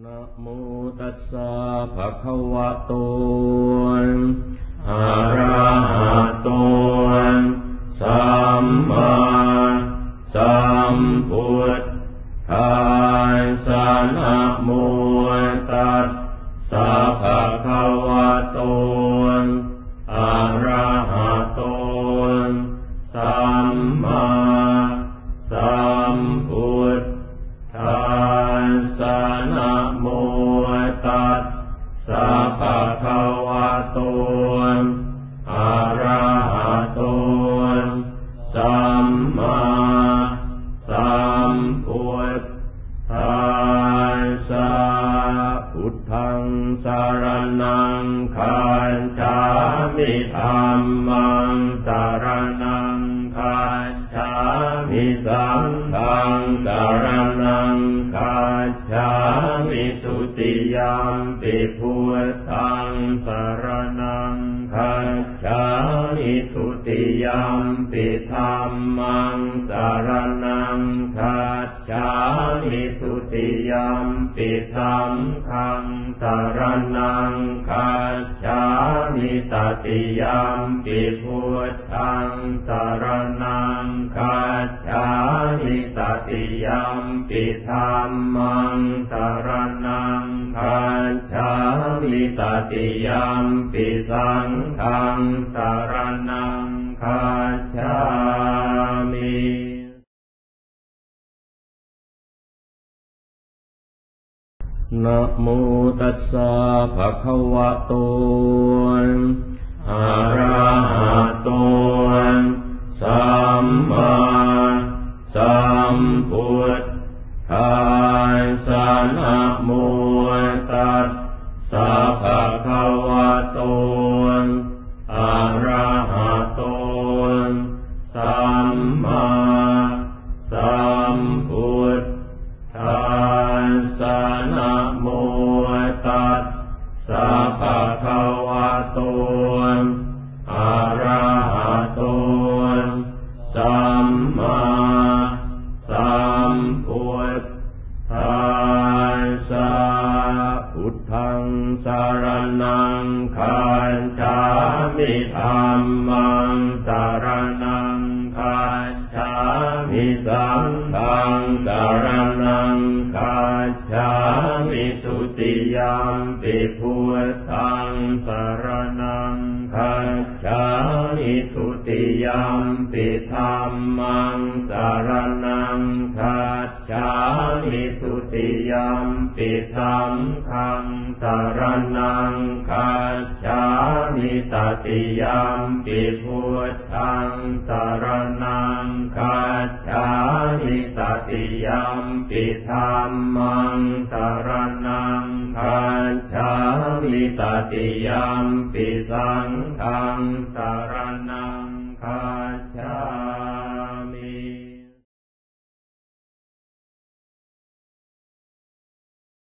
นะโมตัสสะภะคะวะโตอะระหะ มมาสัมพุทธัสสะพุทธังสารนังคัจฉามิธัมมังสารนังคัจฉามิสังฆังสารนังคัจฉามิทุติยมปิพุทธังสารนังคัจฉา มิทุติยมปิธัมมังสารนังคัจฉามิทุติยมปิสังฆังสารนังคัจฉามิตติยมปิพุทธังสารนังคัจฉามิตติยมปิธัมมัง มิตติยมปิสังฆังสารนังคัจฉามินะโมตัสสะภะคะวะโตอะระหะโตสัมมาสัมพุทธัสสะนะโม พุทธัสสนะโมตัสสะภะคะวะโตอะระหะโตสัมมาสัมพุทธัสะพุทธังสารนังคัจฉามิธัมมังสารนังคัจฉามิสังฆัง สารนังคัจามิทุติยมปิพุทธังสารนังคัจามิทุติยมปิธัมมังสารนังคัจามิทุติยมปิสังฆังสารนังคัจา มิตติยมปิพุทธังสารนังคัจฉามิตติยมปิธรรมังสารนังคัจฉามิตติยมปิสังฆังสารนัง